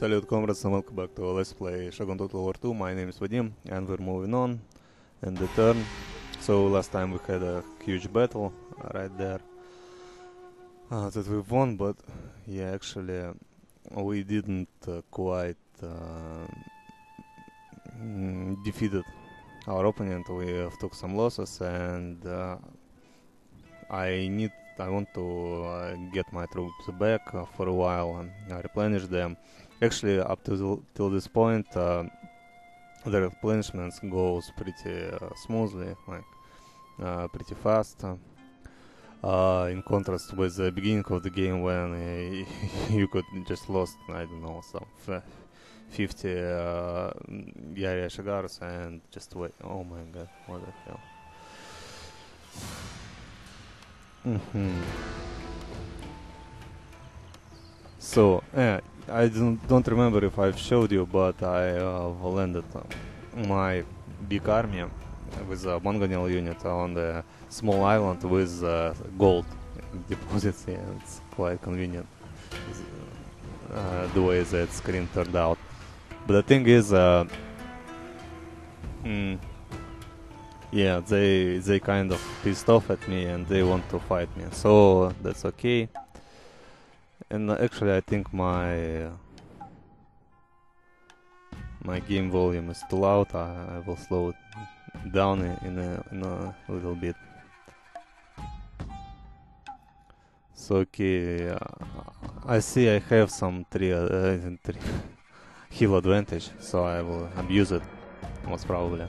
Salute comrades and welcome back to Let's Play Shogun Total War 2. My name is Vadim and we're moving on in the turn. So last time we had a huge battle right there uh, that we won, but yeah, actually we didn't uh, quite uh, mm, defeated our opponent. We took some losses and uh, I need I want to uh, get my troops back uh, for a while and replenish them. Actually, up to the, till this point, uh, the replenishments goes pretty uh, smoothly, like uh, pretty fast. Uh, in contrast with the beginning of the game when uh, you could just lost, I don't know, some f- 50 uh, Yari Shigars and just wait. Oh my god, what the hell. hmm So, yeah, I don't, don't remember if I've showed you, but I uh, landed my big army with a mangonel unit on the small island with uh, gold deposits. Yeah, it's quite convenient uh, the way that screen turned out. But the thing is, uh, mm, yeah, they they kind of pissed off at me and they want to fight me. So that's okay. And actually, I think my uh, my game volume is too loud. I, I will slow it down in a, in a little bit. So okay, uh, I see I have some three, uh, three heal advantage, so I will abuse it most probably.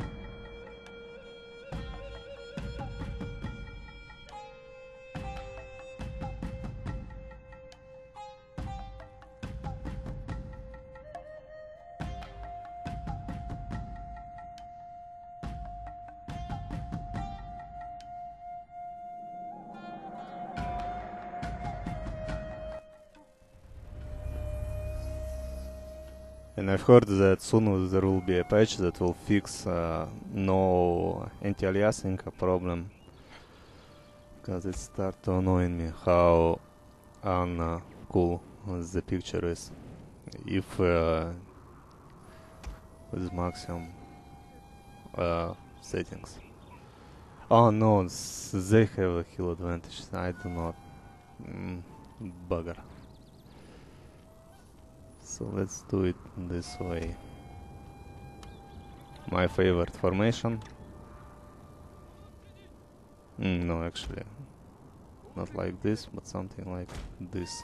And I've heard that soon there will be a patch that will fix uh, no anti-aliasing problem. Because it start to annoying me how uncool the picture is. If uh, with maximum uh, settings. Oh no, they have a heal advantage. I do not. Mm, bugger. So let's do it this way. My favorite formation. Mm, no, actually, not like this, but something like this.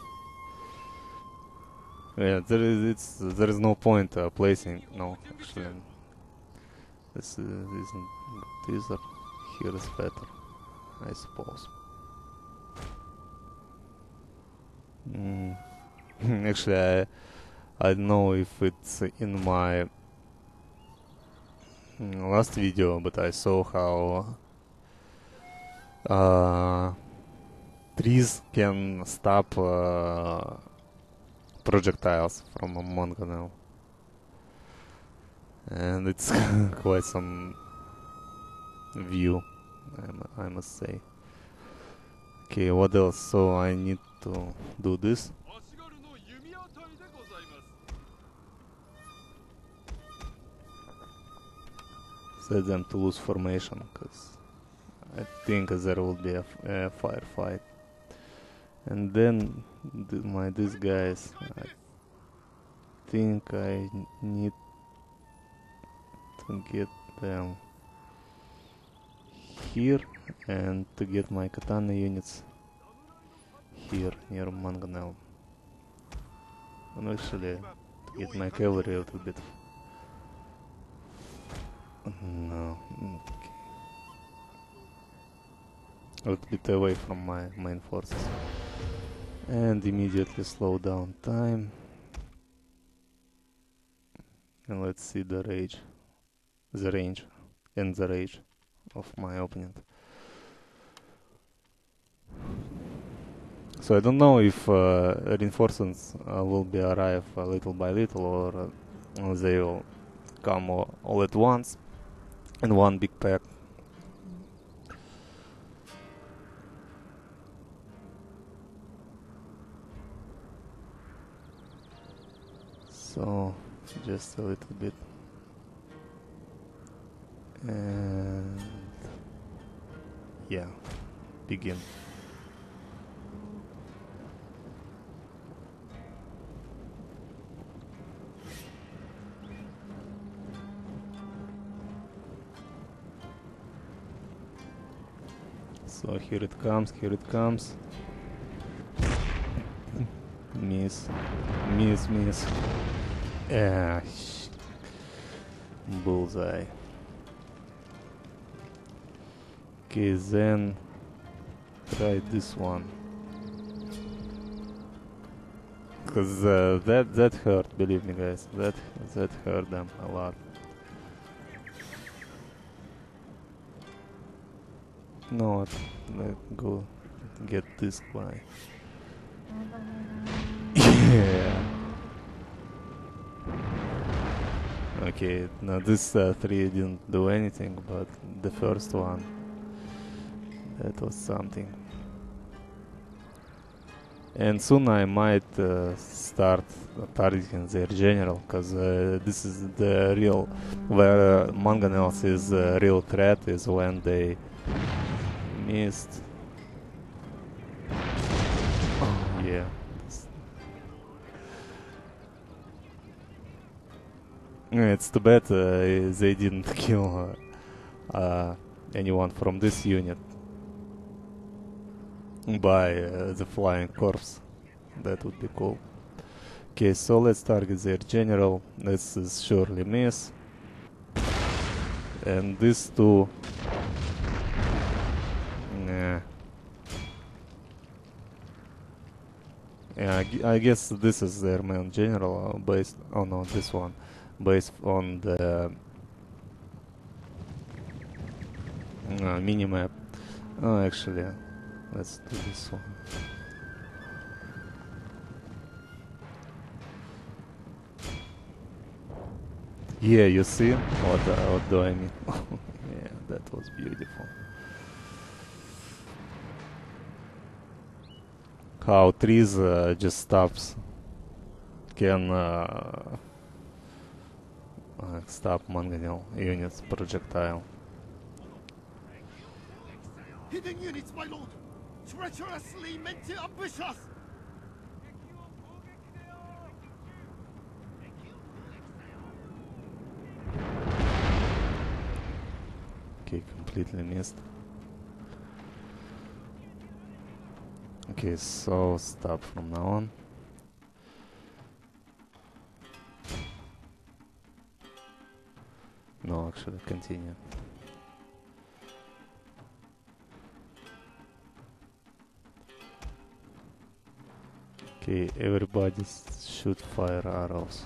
Yeah, there is it's there is no point uh, placing. No, actually, this uh, isn't good either. Here is better, I suppose. Mm. actually, I I don't know if it's in my last video, but I saw how uh, trees can stop uh, projectiles from a mangonel. And it's quite some view, I, I must say. Okay, what else? So I need to do this. Set them to lose formation because I think there will be a, firefight. And then th- my these guys, I think I need to get them here and to get my katana units here near Mangonel. And actually to get my cavalry a little bit no. Okay. A little bit away from my main forces. And immediately slow down time. And let's see the rage. The range and the rage of my opponent. So I don't know if uh, reinforcements uh, will be arrive uh, little by little or uh, they will come all at once in one big pack. So just a little bit. And yeah, begin. So here it comes, here it comes. Miss, miss, miss. Ah, bullseye. Okay, then try this one. Cause uh, that that hurt, believe me, guys. That that hurt them a lot. No, let go get this guy. yeah. Okay, now this uh, three didn't do anything, but the first one, that was something. And soon I might uh, start targeting their general, because uh, this is the real, where uh, mangonels is a real threat is when they missed. Oh yeah. It's too bad uh, they didn't kill uh, uh, anyone from this unit by uh, the flying corpse. That would be cool. Okay, so let's target their general. This is surely miss. And these two. Nah. Yeah, I guess this is their main general uh, based. Oh no, this one based on the uh, minimap. Oh, actually, let's do this one. Yeah, you see what uh, what do I mean? yeah, that was beautiful. How trees uh, just stops can uh, stop mangonel units projectile. Hidden units, my lord! Treacherously meant to ambush us! Okay, completely missed. Okay, so stop from now on. No, actually, continue. Okay, everybody s- shoot fire arrows.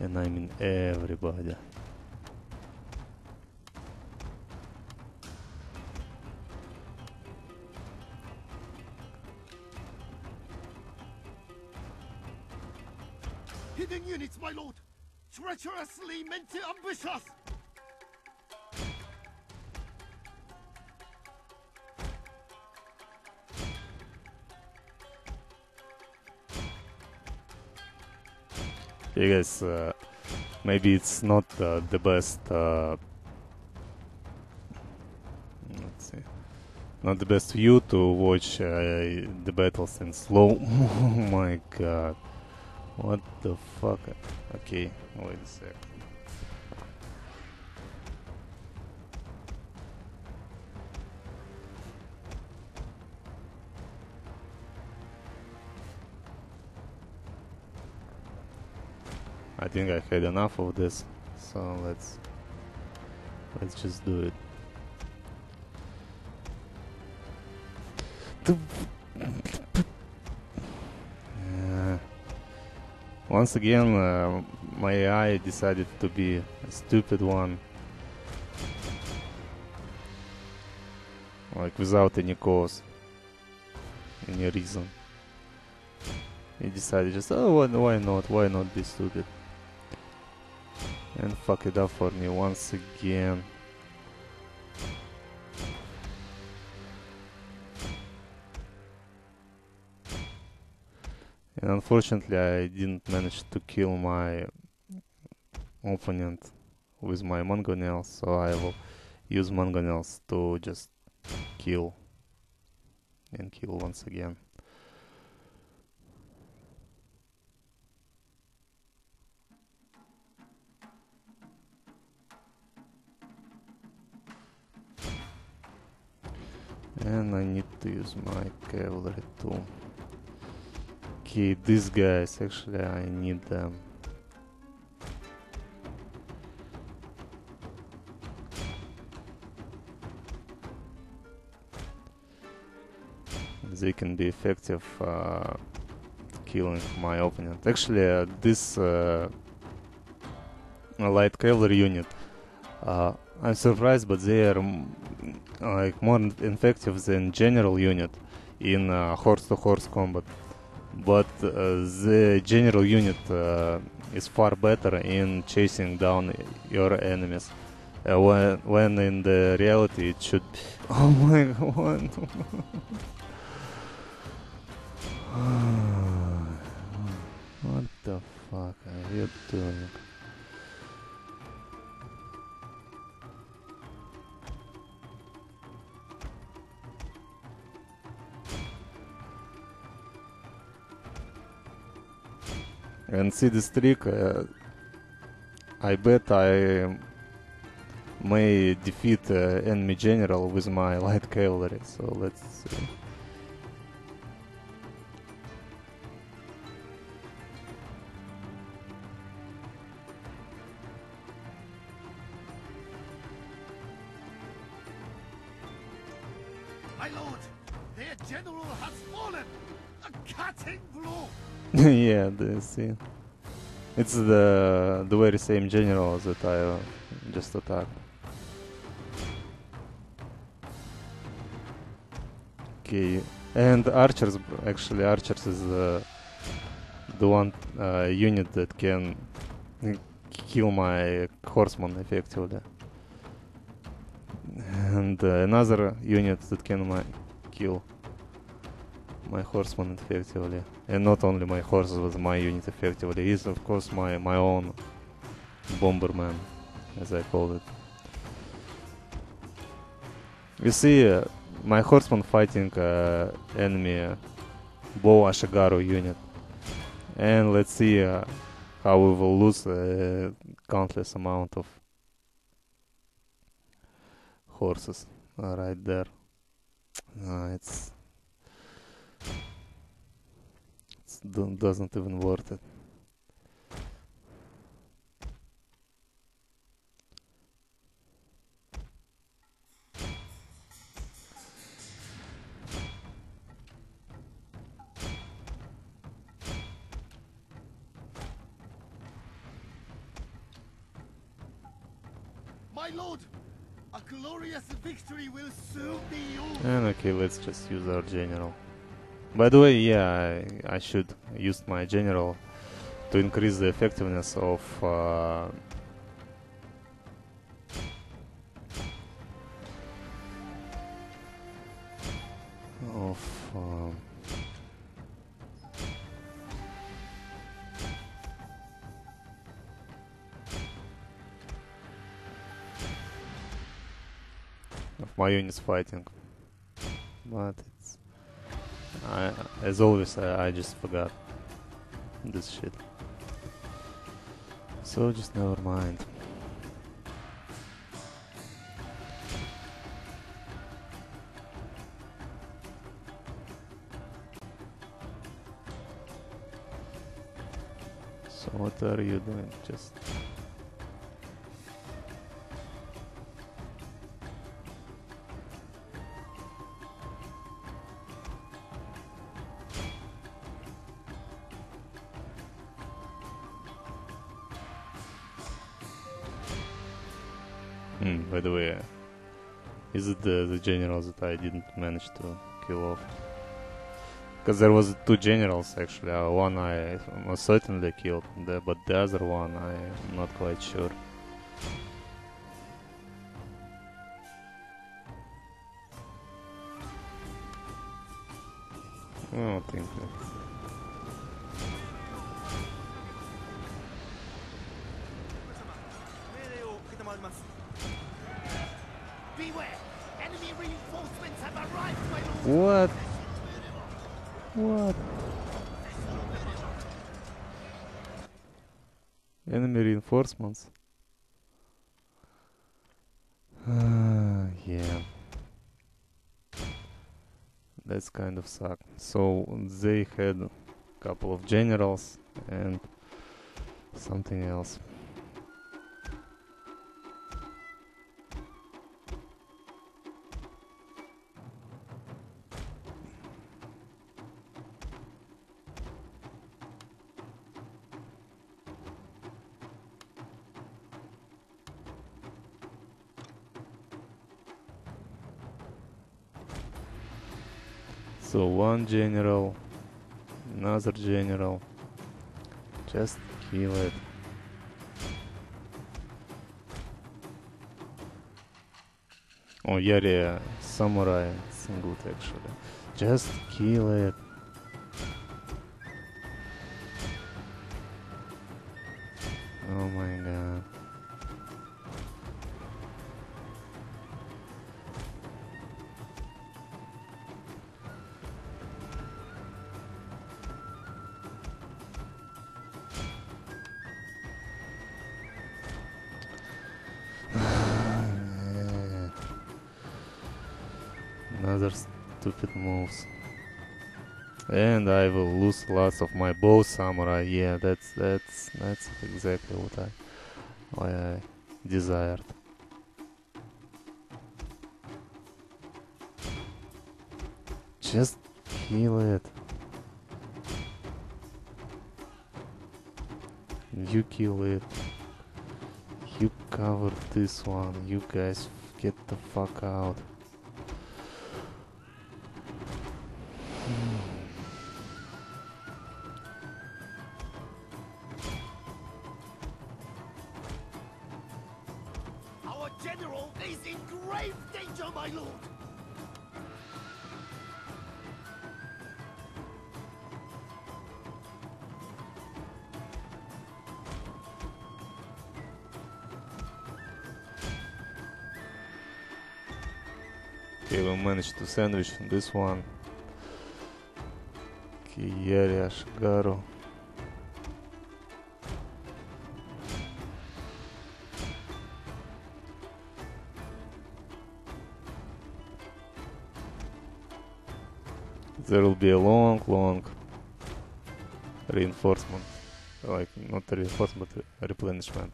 And I mean everybody. Hidden units, my lord! Treacherously meant to ambush us! I guess uh, maybe it's not uh, the best. Uh, let's see, not the best view to watch uh, the battles in slow. my god, what the fuck? Okay, wait a sec. I think I had enough of this, so let's let's just do it. Once again, uh, my AI decided to be a stupid one. Like without any cause, any reason. He decided just, oh, why, why not? Why not be stupid? And fuck it up for me once again. And unfortunately, I didn't manage to kill my opponent with my mangonels, so I will use mangonels to just kill and kill once again. And I need to use my cavalry too. Okay, these guys, actually I need them. They can be effective uh, killing my opponent. Actually, uh, this uh, light cavalry unit, uh, I'm surprised, but they are mm, like more effective than general unit in uh, horse-to-horse combat. But uh, the general unit uh, is far better in chasing down your enemies. Uh, when, when in the reality it should be oh my god what the fuck are you doing and see this trick uh, I bet I may defeat uh, enemy general with my light cavalry. So let's see yeah, the. It's the the very same general that I uh, just attacked. Okay, and archers actually archers is the the one uh, unit that can kill my horseman effectively. And uh, another unit that can my kill my horseman effectively. And not only my horses, but my unit effectively is of course my, my own bomberman, as I call it. You see, uh, my horseman fighting uh, enemy uh, Bow Ashigaru unit. And let's see uh, how we will lose a countless amount of horses uh, right there. Uh, it's it's do- doesn't even worth it. My lord, a glorious victory will soon be yours. And okay, let's just use our general. By the way, yeah, I, I should use my general to increase the effectiveness of uh, of um, of my units fighting, but I, as always, I, I just forgot this shit. So just never mind. So what are you doing? Just the, the generals that I didn't manage to kill off? Because there was two generals actually. Uh, one I most certainly killed, the, but the other one I'm not quite sure. I don't think that. What? What? Enemy reinforcements. Ah, yeah. That's kind of suck. So they had a couple of generals and something else. So one general, another general, just kill it. Oh, Yari, samurai, it's good actually. Just kill it. Lots of my bow samurai. Yeah, that's that's that's exactly what I why I desired. Just kill it. You kill it. You cover this one. You guys get the fuck out. Hmm. Managed to sandwich this one. Kiyari Ashigaru. There will be a long, long reinforcement. Like, not reinforcement, but replenishment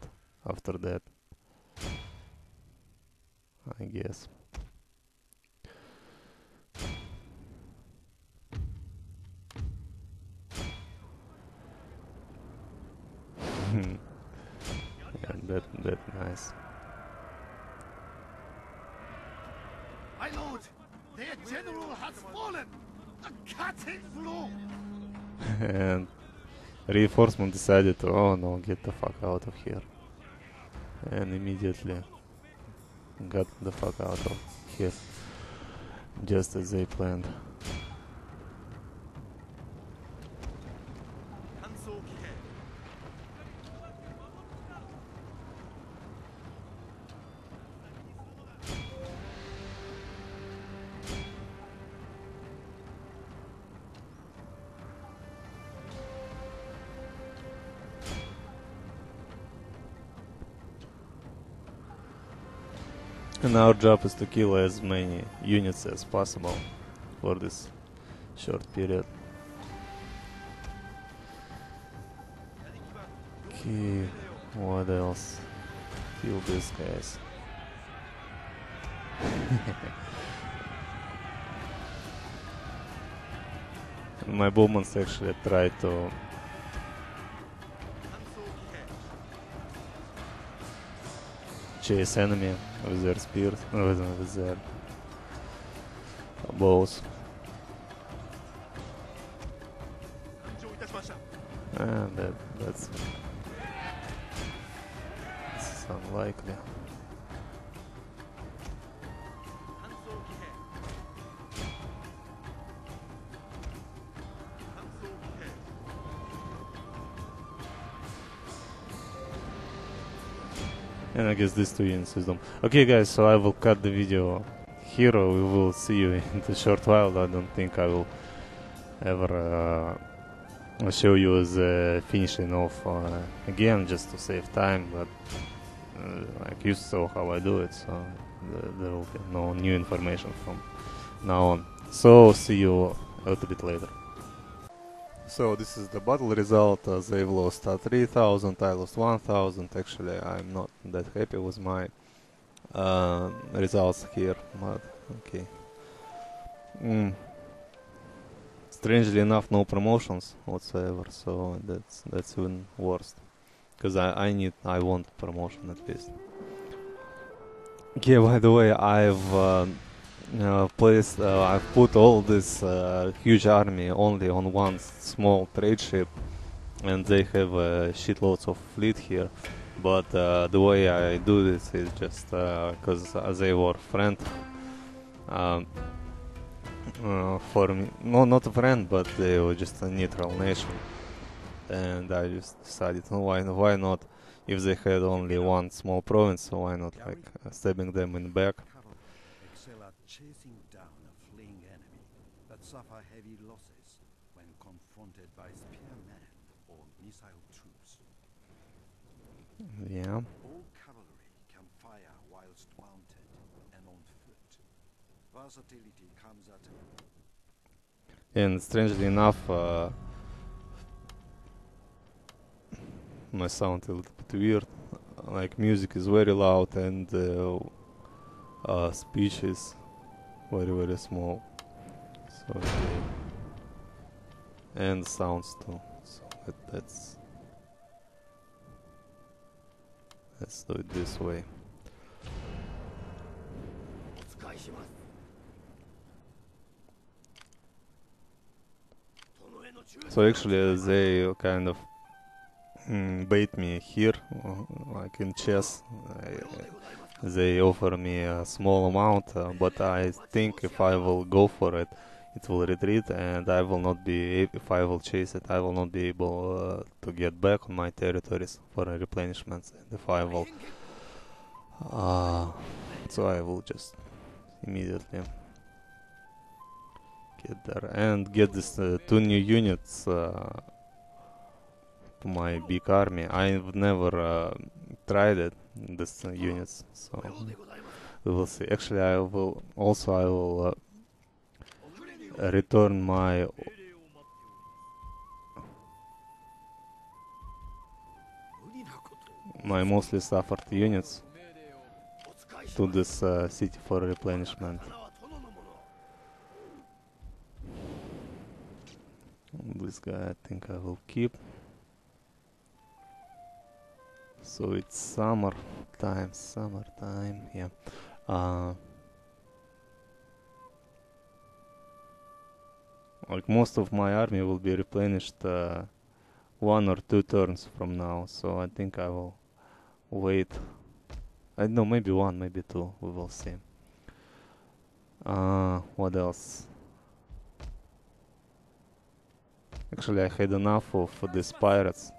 after that. I guess. Reinforcement decided oh no, get the fuck out of here. And immediately got the fuck out of here. Just as they planned. And our job is to kill as many units as possible for this short period. Okay, what else? Kill these guys. My bowmen actually tried to Chase enemy with their spear, with, with their bows. And that, that's, that's unlikely. And I guess these two units is done. Okay, guys, so I will cut the video here. We will see you in a short while. I don't think I will ever uh, show you the finishing off uh, again, just to save time. But uh, like you saw how I do it, so th- there will be no new information from now on. So see you a little bit later. So this is the battle result. Uh, they've lost uh, 3000, I lost 1000. Actually, I'm not that happy with my uh, results here, but okay. Mm. Strangely enough, no promotions whatsoever, so that's that's even worse. Because I, I need, I want promotion at least. Yeah, by the way, I've uh, uh, placed, uh, I've put all this uh, huge army only on one small trade ship, and they have uh, shitloads of fleet here. But uh, the way I do this is just because they were friend um, uh, for me. No, not a friend, but they were just a neutral nation. And I just decided, no, why, why not? If they had only one small province, so why not like uh, stabbing them in the back? Cavalry excel at chasing down a fleeing enemy, but suffer heavy losses when confronted by spearmen or missile troops. Yeah. All cavalry can fire whilst mounted and on foot. Versatility comes at And strangely enough, uh, my sound a little bit weird. Like music is very loud and uh, uh, speech is very very small. So okay. and sounds too. So that, that's let's do it this way. So actually, they kind of mm, bait me here, uh, like in chess. I, they offer me a small amount, uh, but I think if I will go for it, it will retreat, and I will not be. If I will chase it, I will not be able uh, to get back on my territories for replenishments. And if I will, uh, so I will just immediately get there and get this uh, two new units uh, to my big army. I've never uh, tried it, these uh, units, so we will see. Actually, I will also I will uh, return my my mostly suffered units to this uh, city for replenishment. This guy I think I will keep. So it's summer time, summer time, yeah. Uh, like most of my army will be replenished uh, one or two turns from now, so I think I will wait. I don't know, maybe one, maybe two, we will see. Uh, what else? Actually, I had enough of these pirates.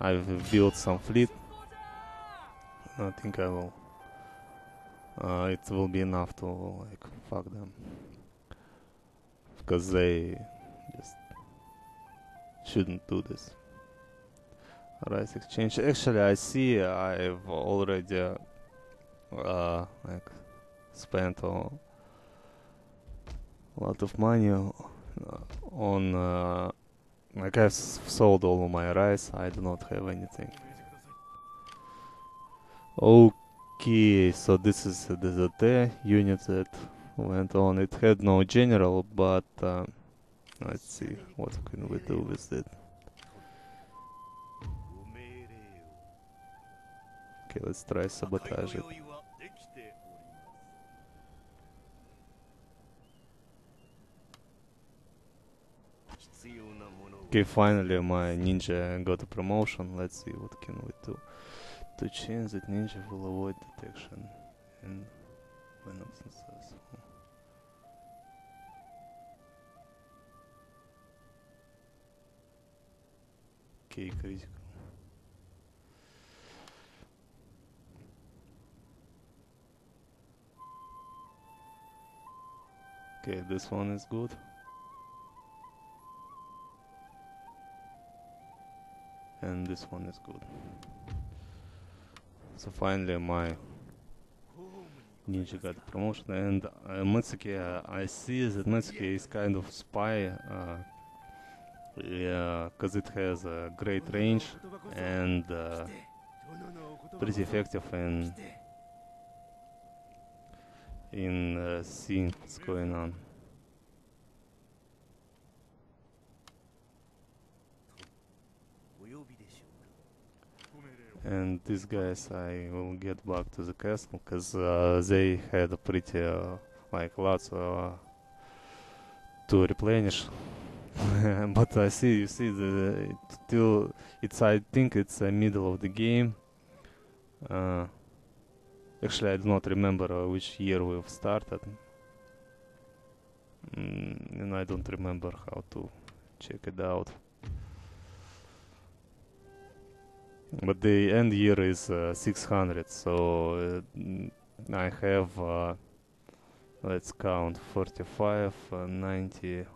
I've built some fleet. I think I will. Uh, it will be enough to like fuck them because they just shouldn't do this. Rice exchange. Actually, I see I've already uh, like spent a lot of money uh, on uh, like I've sold all of my rice. I do not have anything. Okay, so this is the DZT unit that went on. It had no general, but uh, let's see what can we do with it. Okay, let's try sabotage it. Okay, finally my ninja got a promotion. Let's see what can we do to change that ninja will avoid detection and when not successful. Okay, critical. Okay, this one is good. And this one is good. So finally my Ninja got promotion and uh, uh, I see that Metsuke is kind of spy uh, yeah, cause it has a great range and uh, pretty effective in in uh, seeing what's going on. And these guys, I will get back to the castle because uh, they had a pretty uh, like lots uh, to replenish. but I see, you see, the it still it's I think it's the middle of the game. Uh, actually, I do not remember uh, which year we've started, mm, and I don't remember how to check it out. But the end year is uh, 600, so uh, I have, uh, let's count, 45, uh, 90,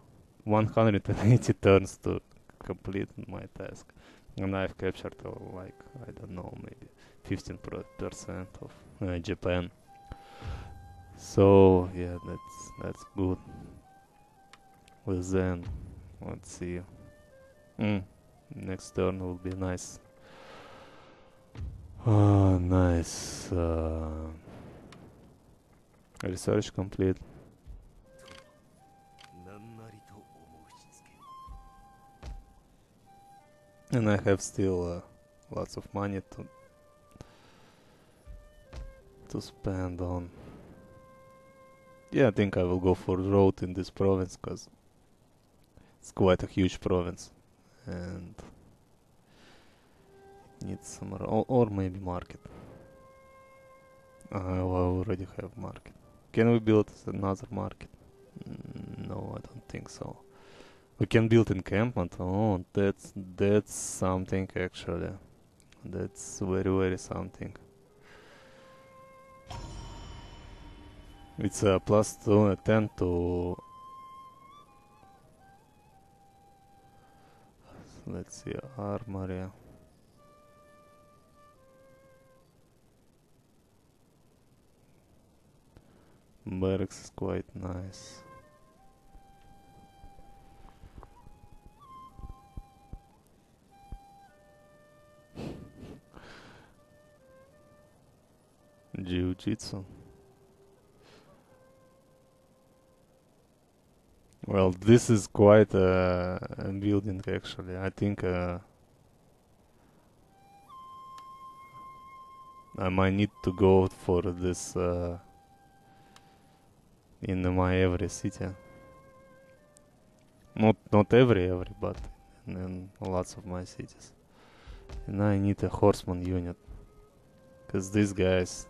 180 turns to complete my task. And I've captured uh, like, I don't know, maybe 15% pro- percent of uh, Japan. So yeah, that's that's good. Well then, let's see. Mm, next turn will be nice. Oh, nice. Uh, research complete. And I have still uh, lots of money to to spend on. Yeah, I think I will go for road in this province because it's quite a huge province and needs some or, or maybe market. I already have market. Can we build another market? Mm, No, I don't think so. We can build encampment. Oh, that's that's something actually. That's very very something. It's a plus two, uh, ten to. Let's see, armory. Barracks is quite nice. Jiu-jitsu. Well, this is quite a, building actually. I think uh, I might need to go for this uh, in my every city. Not not every every, but in lots of my cities. And I need a horseman unit, cause these guys,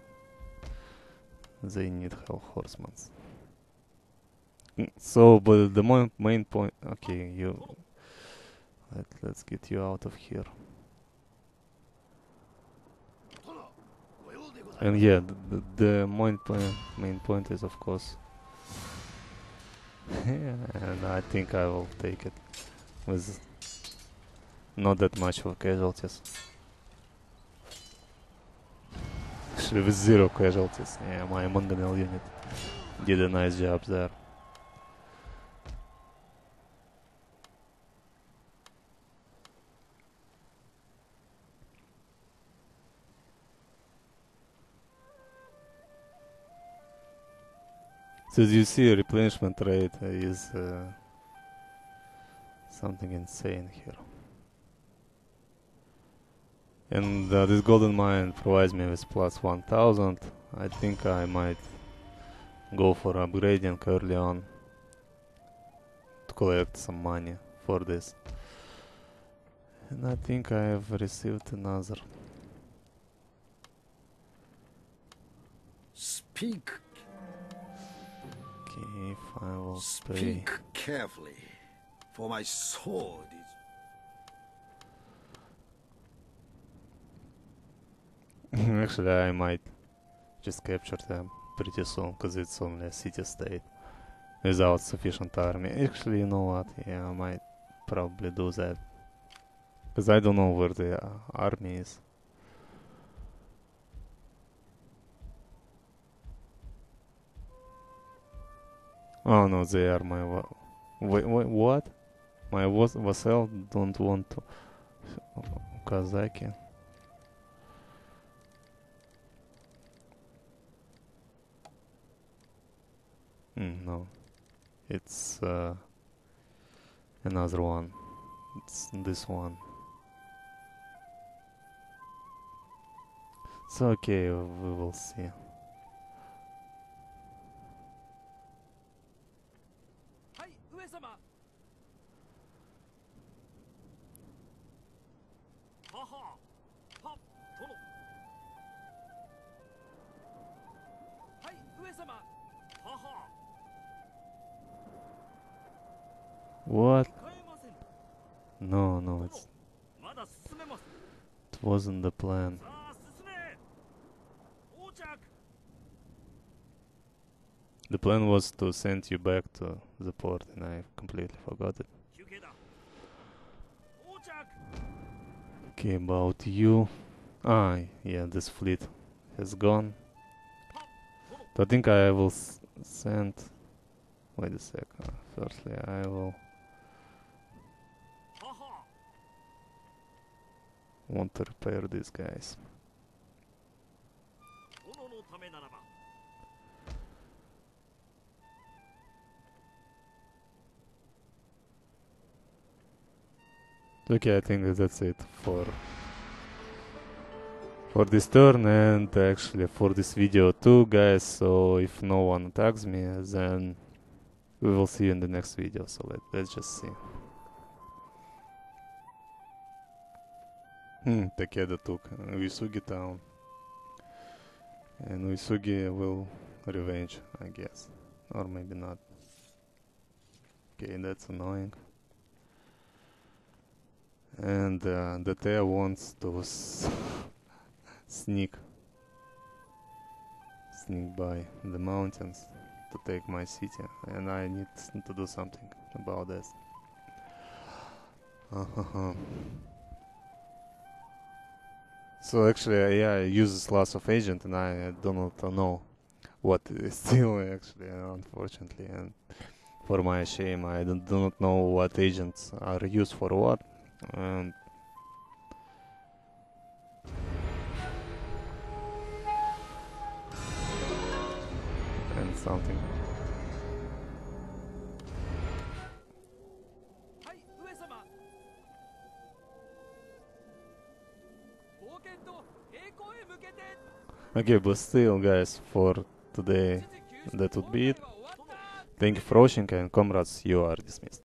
they need horsemen. So, but the main main point. Okay, you. Let, let's get you out of here. And yeah, the, the, the main point main point is of course and I think I will take it with not that much of casualties. Actually, with zero casualties. Yeah, my mangonel unit did a nice job there. So as you see, replenishment rate is uh, something insane here. And uh, this golden mine provides me with plus 1000. I think I might go for upgrading early on to collect some money for this. And I think I have received another. Speak, if I will speak carefully, for my sword is Actually, I might just capture them pretty soon because it's only a city state. without sufficient army. Actually, you know what? Yeah, I might probably do that. Because I don't know where the uh, army is. Oh no, they are my. Wa- wait, wait, what? My was- vassal don't want to. Kazaki. Mm, no. It's uh, another one. It's this one. So okay, we will see. What? No, no, it's... It wasn't the plan. The plan was to send you back to the port and I completely forgot it. Okay, about you. Ah, yeah, this fleet has gone. I think I will send... Wait a second. Uh, firstly, I will... want to repair these guys. Okay, I think that's it for for this turn and actually for this video too, guys. So if no one attacks me, then we will see you in the next video. So let, let's just see. Hmm, Takeda took Uesugi town, and Uesugi will revenge, I guess, or maybe not. Okay, that's annoying and uh, the Tea wants to sneak sneak by the mountains to take my city and I need to do something about this. Uh-huh. So actually, yeah, I use this loss of agent and I do not know what is still actually, unfortunately, and for my shame, I do not know what agents are used for what. And and something. Okay, but still, guys, for today that would be it. Thank you for watching and comrades, you are dismissed.